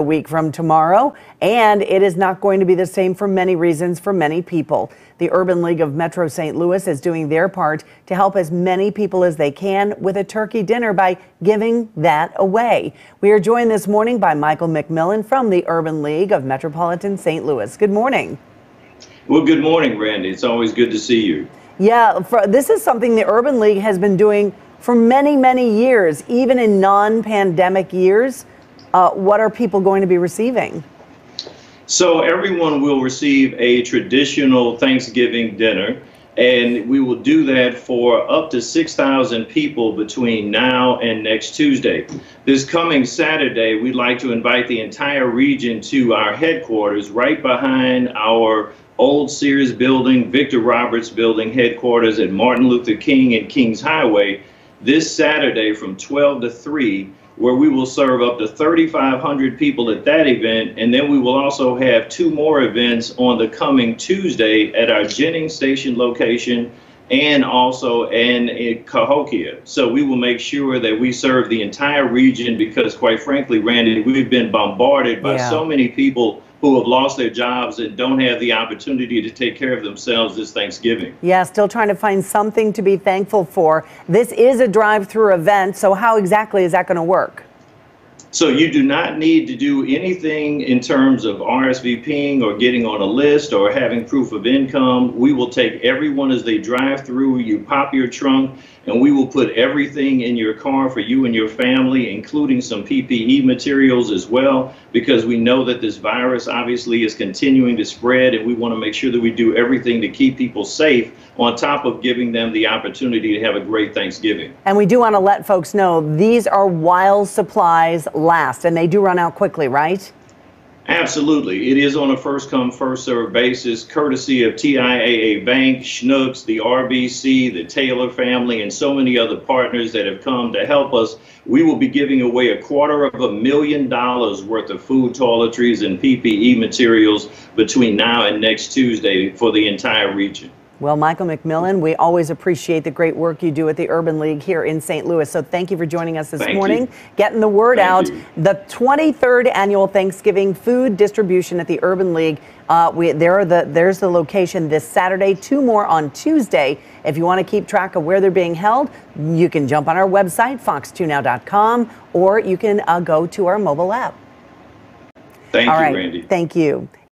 a week from tomorrow, and it is not going to be the same for many reasons for many people. The Urban League of Metro St. Louis is doing their part to help as many people as they can with a turkey dinner by giving that away. We are joined this morning by Michael McMillan from the Urban League of Metropolitan St. Louis. Good morning. Well, good morning, Randy. It's always good to see you. Yeah, for, this is something the Urban League has been doing for many, many years, even in non pandemic years. Uh, what are people going to be receiving? So everyone will receive a traditional Thanksgiving dinner, and we will do that for up to 6,000 people between now and next Tuesday. This coming Saturday, we'd like to invite the entire region to our headquarters right behind our old Sears building, Victor Roberts building headquarters at Martin Luther King and Kings Highway this Saturday from 12 to 3 where we will serve up to 3,500 people at that event. And then we will also have two more events on the coming Tuesday at our Jennings Station location and also in, in Cahokia. So we will make sure that we serve the entire region because quite frankly, Randy, we've been bombarded by yeah. so many people who have lost their jobs and don't have the opportunity to take care of themselves this Thanksgiving. Yeah, still trying to find something to be thankful for. This is a drive through event, so how exactly is that going to work? So you do not need to do anything in terms of RSVPing or getting on a list or having proof of income. We will take everyone as they drive through. You pop your trunk and we will put everything in your car for you and your family, including some PPE materials as well, because we know that this virus obviously is continuing to spread and we want to make sure that we do everything to keep people safe on top of giving them the opportunity to have a great Thanksgiving. And we do want to let folks know these are wild supplies last, and they do run out quickly, right? Absolutely. It is on a first come, first serve basis, courtesy of TIAA Bank, Schnucks, the RBC, the Taylor family, and so many other partners that have come to help us. We will be giving away a quarter of a million dollars worth of food, toiletries, and PPE materials between now and next Tuesday for the entire region. Well, Michael McMillan, we always appreciate the great work you do at the Urban League here in St. Louis. So thank you for joining us this thank morning, you. getting the word thank out. You. The 23rd annual Thanksgiving food distribution at the Urban League. Uh, we, there are the, there's the location this Saturday, two more on Tuesday. If you want to keep track of where they're being held, you can jump on our website, fox2now.com, or you can uh, go to our mobile app. Thank All you, right. Randy. Thank you.